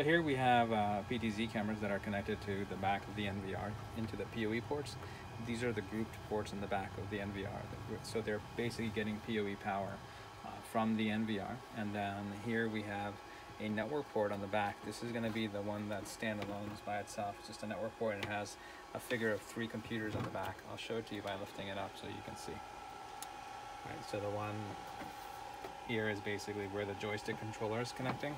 So here we have uh, PTZ cameras that are connected to the back of the NVR into the PoE ports. These are the grouped ports in the back of the NVR. So they're basically getting PoE power uh, from the NVR. And then here we have a network port on the back. This is going to be the one that standalone by itself. It's just a network port and it has a figure of three computers on the back. I'll show it to you by lifting it up so you can see. All right, so the one here is basically where the joystick controller is connecting.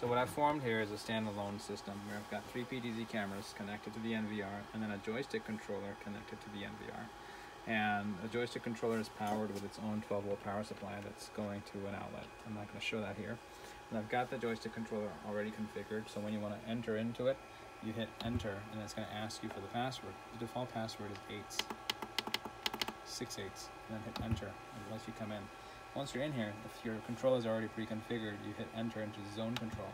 So what I've formed here is a standalone system where I've got three PTZ cameras connected to the NVR and then a joystick controller connected to the NVR. And a joystick controller is powered with its own 12 volt power supply that's going to an outlet. I'm not going to show that here. And I've got the joystick controller already configured, so when you want to enter into it, you hit enter and it's going to ask you for the password. The default password is eights, six eights, and then hit enter and it lets you come in. Once you're in here, if your control is already pre-configured, you hit enter into zone control.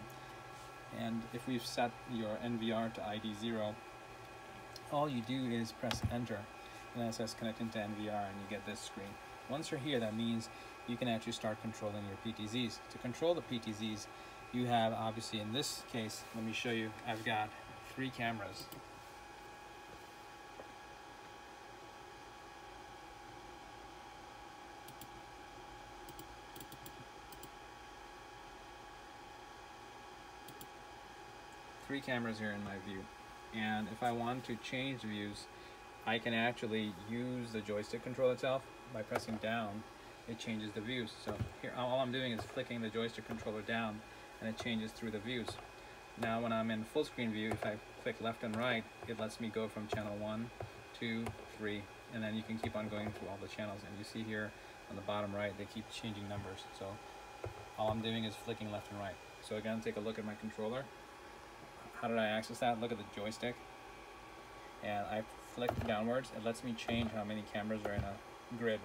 And if we've set your NVR to ID 0, all you do is press enter and then it says connecting to NVR and you get this screen. Once you're here, that means you can actually start controlling your PTZs. To control the PTZs, you have obviously in this case, let me show you, I've got three cameras three cameras here in my view. And if I want to change views, I can actually use the joystick control itself by pressing down. It changes the views. So here, all I'm doing is flicking the joystick controller down and it changes through the views. Now when I'm in full screen view, if I click left and right, it lets me go from channel one, two, three, and then you can keep on going through all the channels. And you see here on the bottom right, they keep changing numbers. So all I'm doing is flicking left and right. So again, take a look at my controller how did I access that? Look at the joystick. And I flick downwards. It lets me change how many cameras are in a grid.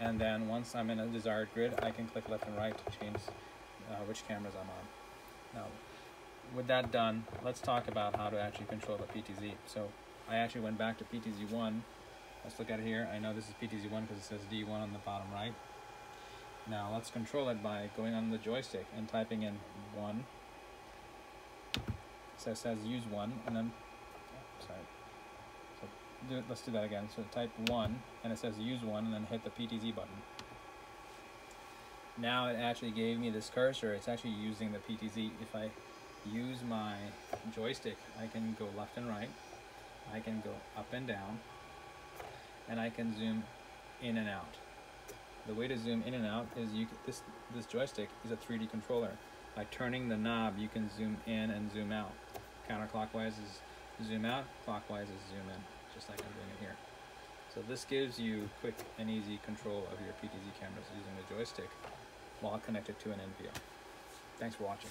And then once I'm in a desired grid, I can click left and right to change uh, which cameras I'm on. Now, with that done, let's talk about how to actually control the PTZ. So I actually went back to PTZ1. Let's look at it here. I know this is PTZ1 because it says D1 on the bottom right. Now let's control it by going on the joystick and typing in 1, it says use one, and then, sorry. So do, let's do that again. So type one, and it says use one, and then hit the PTZ button. Now it actually gave me this cursor. It's actually using the PTZ. If I use my joystick, I can go left and right. I can go up and down, and I can zoom in and out. The way to zoom in and out is you this this joystick is a 3D controller. By turning the knob, you can zoom in and zoom out. Counterclockwise is zoom out, clockwise is zoom in, just like I'm doing it here. So this gives you quick and easy control of your PTZ cameras using the joystick while connected to an NVR. Thanks for watching.